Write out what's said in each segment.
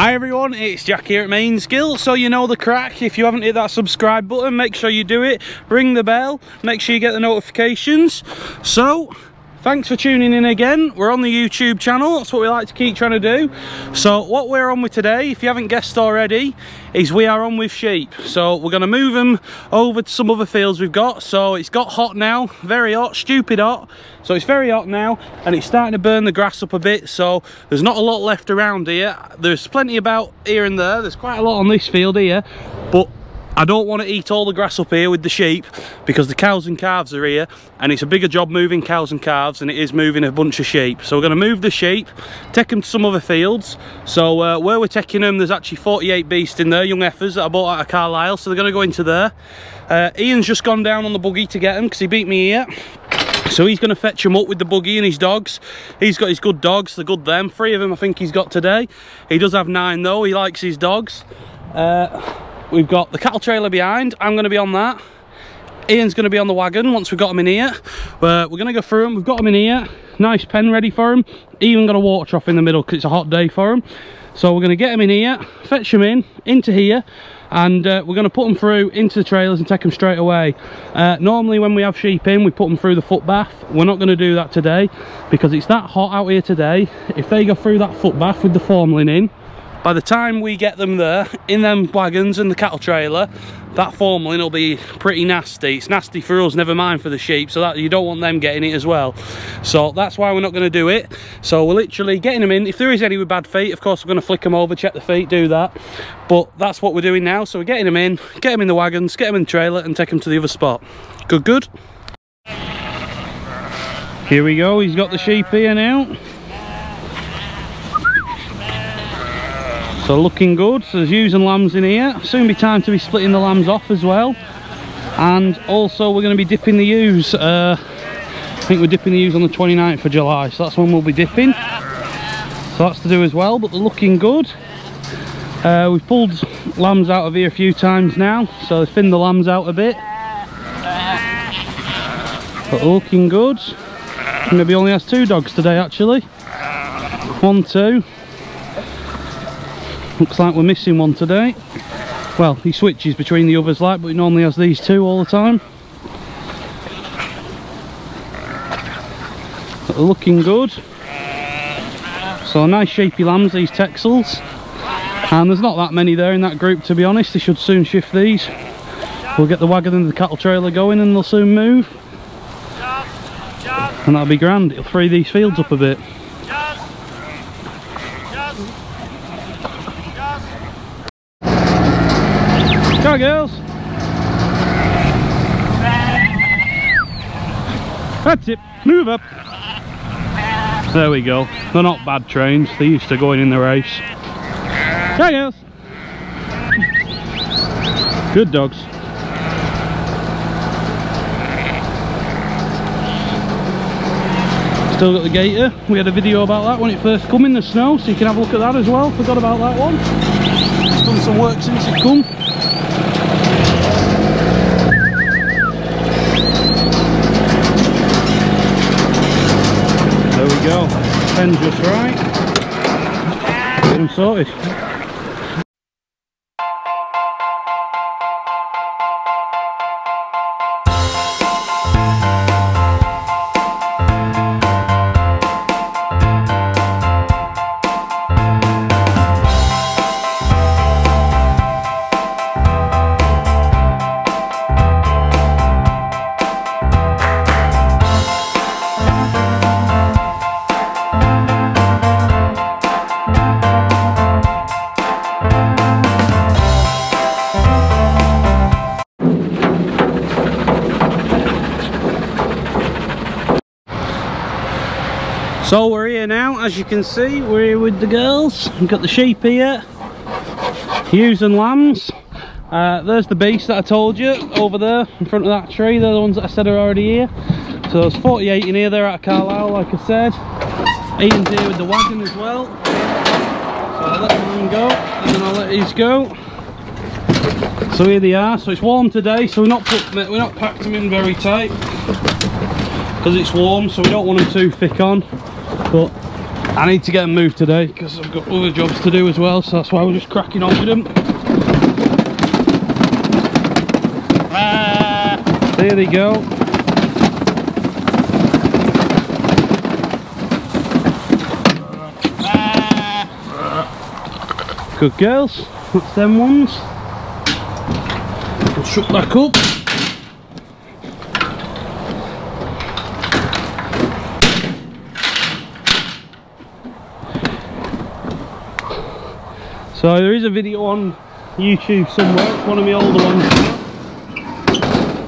Hi everyone, it's Jack here at Mainsgill. So you know the crack. If you haven't hit that subscribe button, make sure you do it. Ring the bell, make sure you get the notifications. So, thanks for tuning in again. We're on the YouTube channel, that's what we like to keep trying to do. So what we're on with today, if you haven't guessed already, is we are on with sheep. So we're going to move them over to some other fields we've got. So it's got hot now, very hot, stupid hot. So it's very hot now and it's starting to burn the grass up a bit. So there's not a lot left around here. There's plenty about here and there. There's quite a lot on this field here. But I don't want to eat all the grass up here with the sheep because the cows and calves are here and it's a bigger job moving cows and calves than it is moving a bunch of sheep. So we're going to move the sheep, take them to some other fields. So uh, where we're taking them, there's actually 48 beasts in there, young heifers that I bought out of Carlisle. So they're going to go into there. Uh, Ian's just gone down on the buggy to get them because he beat me here. So he's going to fetch them up with the buggy and his dogs. He's got his good dogs, the good them. Three of them I think he's got today. He does have nine though, he likes his dogs. Uh, We've got the cattle trailer behind. I'm going to be on that. Ian's going to be on the wagon once we've got them in here. Uh, we're going to go through them. We've got them in here. Nice pen ready for them. Even got a water trough in the middle because it's a hot day for them. So we're going to get them in here, fetch them in, into here, and uh, we're going to put them through into the trailers and take them straight away. Uh, normally when we have sheep in, we put them through the foot bath. We're not going to do that today because it's that hot out here today. If they go through that foot bath with the formalin in, by the time we get them there in them wagons and the cattle trailer that formalin will be pretty nasty. It's nasty for us never mind for the sheep so that you don't want them getting it as well. So that's why we're not going to do it. So we're literally getting them in. If there is any with bad feet of course we're going to flick them over check the feet do that. But that's what we're doing now. So we're getting them in get them in the wagons get them in the trailer and take them to the other spot. Good good? Here we go. He's got the sheep here now So looking good, so there's ewes and lambs in here. Soon be time to be splitting the lambs off as well. And also we're going to be dipping the ewes. Uh, I think we're dipping the ewes on the 29th of July, so that's when we'll be dipping. So that's to do as well, but they're looking good. Uh, we've pulled lambs out of here a few times now, so they've thinned the lambs out a bit. But looking good. Maybe only has two dogs today actually. One, two. Looks like we're missing one today. Well, he switches between the others like, but he normally has these two all the time. But looking good. So nice shapy lambs, these Texels. And there's not that many there in that group to be honest, they should soon shift these. We'll get the wagon and the cattle trailer going and they'll soon move. And that'll be grand, it'll free these fields up a bit. Go girls. That's it. Move up. There we go. They're not bad trains. They're used to going in the race. Go girls. Good dogs. Still got the gator. We had a video about that when it first come in the snow, so you can have a look at that as well. Forgot about that one. Done some work since it come. There we go. Pen just right. Get sorted. So we're here now, as you can see, we're here with the girls. We've got the sheep here, ewes and lambs. Uh, there's the beast that I told you, over there, in front of that tree. They're the ones that I said are already here. So there's 48 in here, they're at Carlisle, like I said. Ian's here with the wagon as well. So I'll let them go, and then I'll let these go. So here they are. So it's warm today, so we're not put, we're not packed them in very tight because it's warm, so we don't want them too thick on but I need to get them moved today because I've got other jobs to do as well, so that's why we're just cracking on with them. Ah, there they go. Good girls. That's them ones. We'll shut back up. So there is a video on YouTube somewhere, it's one of my older ones.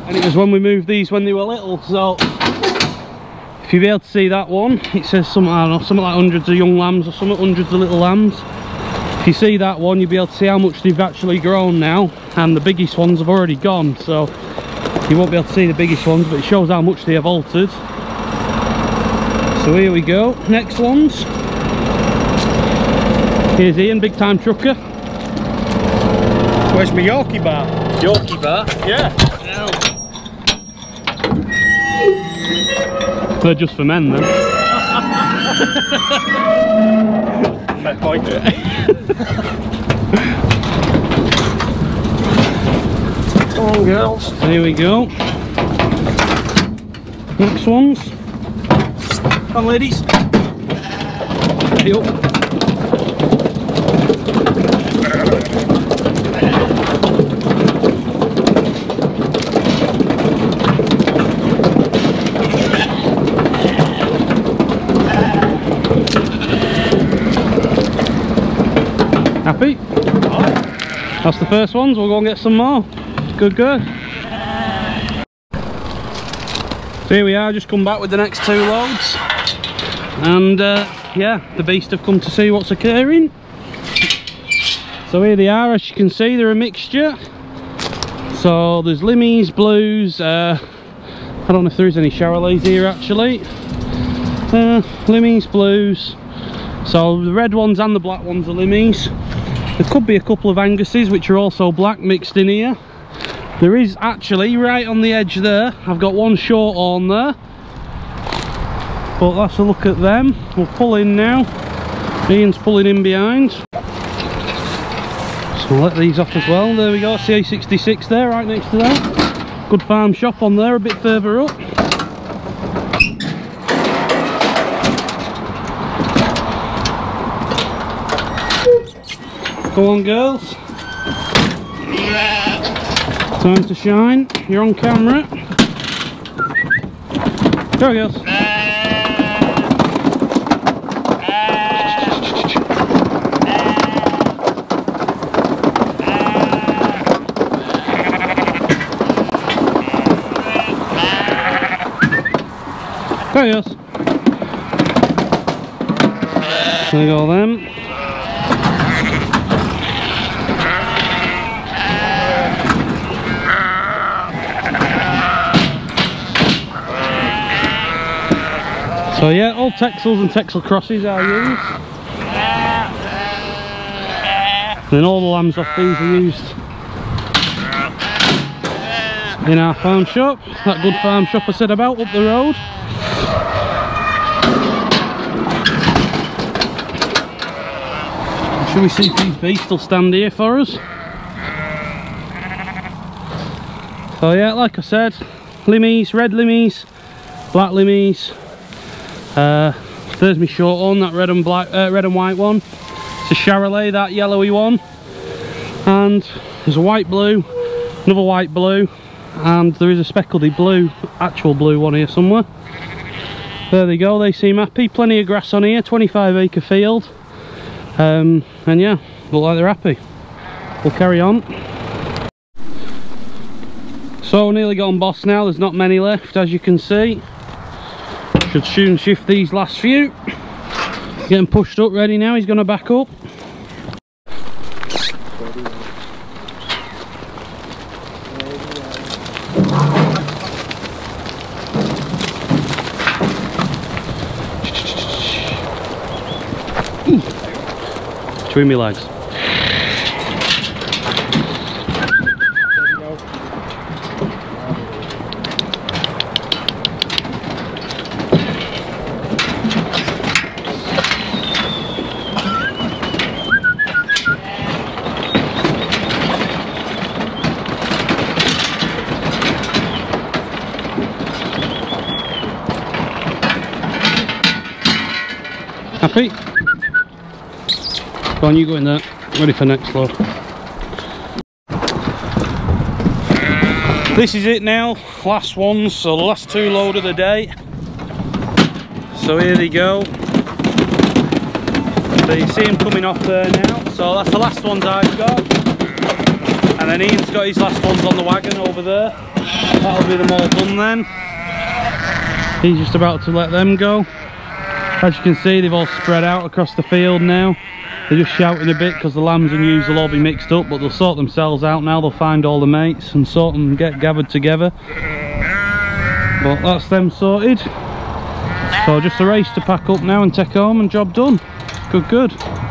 And it was when we moved these when they were little, so if you'll be able to see that one, it says something, I don't know, something like hundreds of young lambs or something, hundreds of little lambs. If you see that one, you'll be able to see how much they've actually grown now, and the biggest ones have already gone, so you won't be able to see the biggest ones, but it shows how much they have altered. So here we go, next ones. Here's Ian, big time trucker. Where's my Yorkie bar? Yorkie bar. Yeah. They're just for men then. Fair point. Come on, girls. Here we go. Next ones. Come on, ladies. Ready up. Happy? That's the first ones, we'll go and get some more. Good, good. So here we are, just come back with the next two loads. And uh, yeah, the beast have come to see what's occurring. So here they are, as you can see, they're a mixture. So there's limmies, blues, uh, I don't know if there is any Charolais here actually. Uh, limmies, blues. So the red ones and the black ones are limmies. There could be a couple of Anguses which are also black mixed in here. There is actually, right on the edge there, I've got one short on there. But let's a look at them. We'll pull in now. Ian's pulling in behind. So let these off as well. There we go, see A66 there, right next to that. Good farm shop on there, a bit further up. Go on girls. Time to shine. You're on camera. Go girls. Go girls. There go them. So yeah, all Texels and Texel crosses are used. And then all the lambs off these are used in our farm shop. That good farm shop I said about up the road. Should we see if these beasts will stand here for us? So yeah, like I said, limmies, red limmies, black limmies, uh, there's my short one, that red and black, uh, red and white one. It's a Charolais, that yellowy one. And there's a white blue, another white blue, and there is a speckledy blue, actual blue one here somewhere. There they go, they seem happy. Plenty of grass on here, 25 acre field. Um, and yeah, look like they're happy. We'll carry on. So nearly gone boss now, there's not many left as you can see. Should soon shift these last few. Getting pushed up ready now, he's going to back up. Between legs. Happy? Go on, you go in there. Ready for next load. This is it now, last ones, so the last two load of the day. So here they go. So you see him coming off there now. So that's the last ones I've got. And then Ian's got his last ones on the wagon over there. That'll be them all done then. He's just about to let them go. As you can see, they've all spread out across the field now. They're just shouting a bit because the lambs and ewes will all be mixed up, but they'll sort themselves out now. They'll find all the mates and sort them, get gathered together. But that's them sorted. So just a race to pack up now and take home and job done. Good, good.